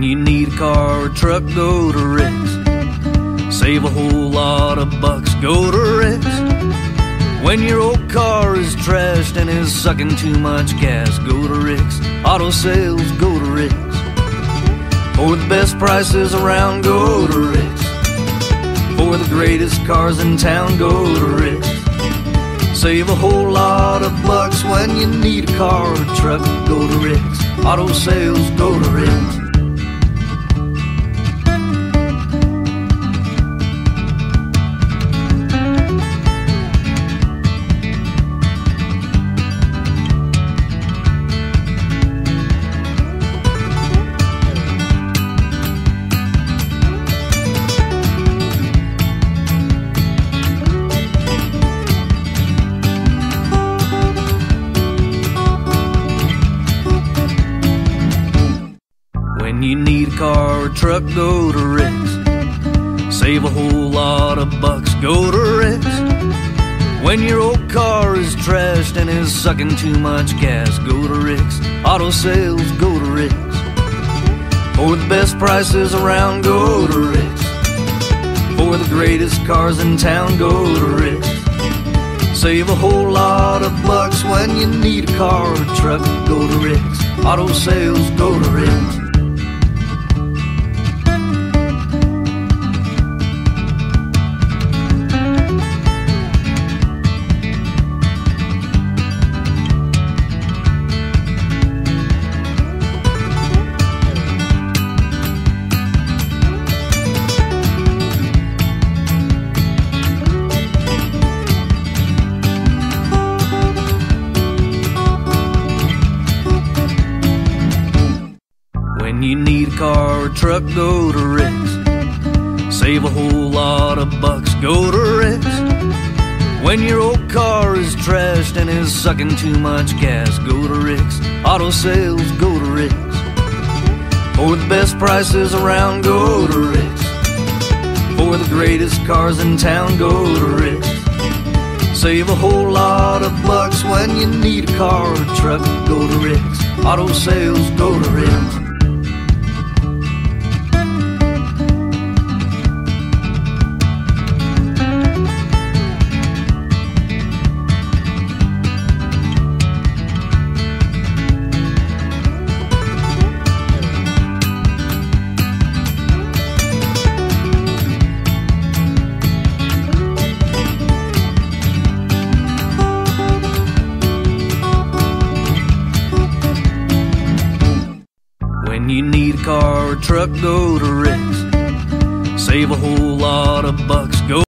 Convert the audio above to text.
When you need a car or truck, go to Rick's. Save a whole lot of bucks, go to Rick's. When your old car is trashed and is sucking too much gas, go to Rick's. Auto sales, go to Rick's. For the best prices around, go to Rick's. For the greatest cars in town, go to Rick's. Save a whole lot of bucks when you need a car or truck, go to Rick's. Auto sales, go to Rick's. When you need a car or truck, go to Rick's. Save a whole lot of bucks, go to Rick's. When your old car is trashed and is sucking too much gas, go to Rick's. Auto sales, go to Rick's. For the best prices around, go to Rick's. For the greatest cars in town, go to Rick's. Save a whole lot of bucks when you need a car or truck, go to Rick's. Auto sales, go to Rick's. When you need a car or truck, go to Rick's. Save a whole lot of bucks, go to Rick's. When your old car is trashed and is sucking too much gas, go to Rick's. Auto sales, go to Rick's. For the best prices around, go to Rick's. For the greatest cars in town, go to Rick's. Save a whole lot of bucks when you need a car or truck, go to Rick's. Auto sales, go to Rick's. You need a car or truck, go to Rick's. Save a whole lot of bucks, go